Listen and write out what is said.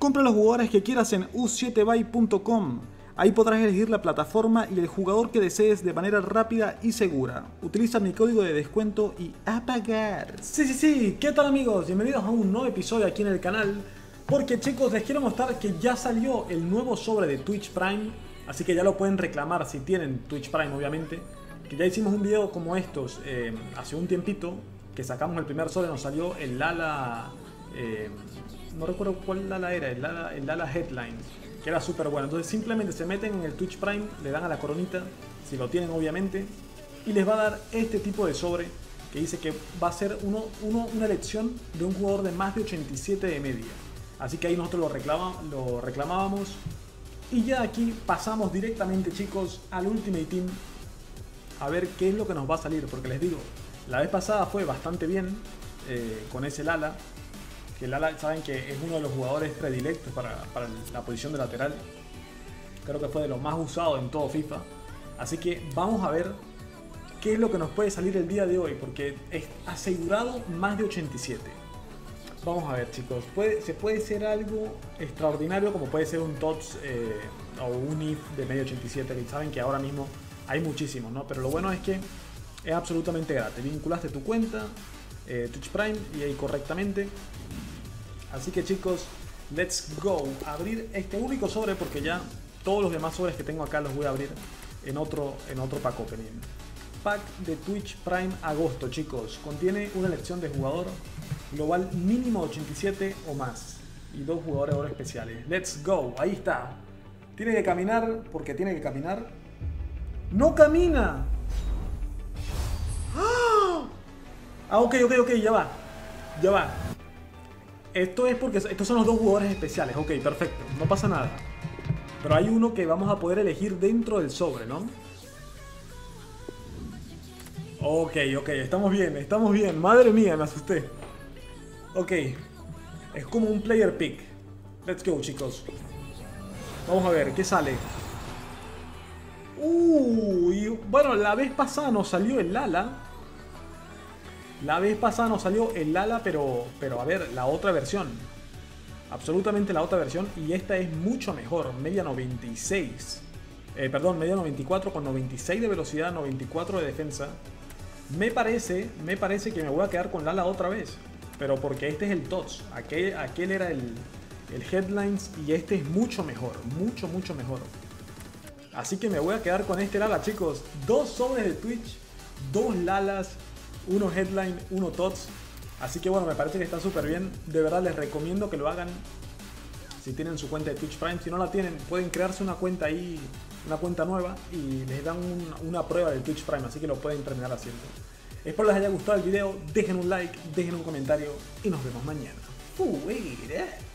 Compra los jugadores que quieras en u7buy.com. Ahí podrás elegir la plataforma y el jugador que desees de manera rápida y segura. Utiliza mi código de descuento y a. Sí, sí, sí. ¿Qué tal amigos? Bienvenidos a un nuevo episodio aquí en el canal. Porque chicos, les quiero mostrar que ya salió el nuevo sobre de Twitch Prime. Así que ya lo pueden reclamar si tienen Twitch Prime, obviamente. Que ya hicimos un video como estos eh, hace un tiempito. Que sacamos el primer sobre, nos salió el Lala... Eh, no recuerdo cuál Lala era, el Lala, el Lala Headline que era súper bueno. Entonces simplemente se meten en el Twitch Prime, le dan a la coronita, si lo tienen obviamente, y les va a dar este tipo de sobre que dice que va a ser uno, una elección de un jugador de más de 87 de media. Así que ahí nosotros lo, lo reclamábamos. Y ya aquí pasamos directamente chicos al Ultimate Team a ver qué es lo que nos va a salir. Porque les digo, la vez pasada fue bastante bien eh, con ese Lala que Lala saben que es uno de los jugadores predilectos para, la posición de lateral. Creo que fue de los más usados en todo FIFA. Así que vamos a ver qué es lo que nos puede salir el día de hoy, porque es asegurado más de 87. Vamos a ver chicos, puede, se puede ser algo extraordinario como puede ser un TOTS eh, o un IF de medio 87, que saben que ahora mismo hay muchísimos, ¿no? Pero lo bueno es que es absolutamente gratis. Vinculaste tu cuenta, eh, Twitch Prime y ahí correctamente Así que chicos, let's go. Abrir este único sobre porque ya todos los demás sobres que tengo acá los voy a abrir en otro, en otro pack opening. Pack de Twitch Prime agosto, chicos. Contiene una elección de jugador global mínimo 87 o más. Y dos jugadores ahora especiales. Let's go. Ahí está. Tiene que caminar porque tiene que caminar. ¡No camina! ¡Ah! ah, ok, ok, ok, ya va. Ya va. Esto es porque estos son los dos jugadores especiales. Ok, perfecto. No pasa nada. Pero hay uno que vamos a poder elegir dentro del sobre, ¿no? Ok, ok. Estamos bien, estamos bien. Madre mía, me asusté. Ok. Es como un player pick. Let's go, chicos. Vamos a ver, ¿qué sale? Uh, bueno, la vez pasada nos salió el Lala. La vez pasada nos salió el Lala, pero, pero a ver, la otra versión. Absolutamente la otra versión. Y esta es mucho mejor. Media 96. Eh, perdón, media 94 con 96 de velocidad, 94 de defensa. Me parece, me parece que me voy a quedar con Lala otra vez. Pero porque este es el TOTS. Aquel, aquel era el, el Headlines y este es mucho mejor. Mucho, mucho mejor. Así que me voy a quedar con este Lala, chicos. Dos sobres de Twitch, dos Lalas uno headline, uno tots. Así que bueno, me parece que está súper bien. De verdad les recomiendo que lo hagan si tienen su cuenta de Twitch Prime. Si no la tienen, pueden crearse una cuenta ahí, una cuenta nueva y les dan una prueba del Twitch Prime. Así que lo pueden terminar haciendo. Espero les haya gustado el video. Dejen un like, dejen un comentario y nos vemos mañana. Fuera.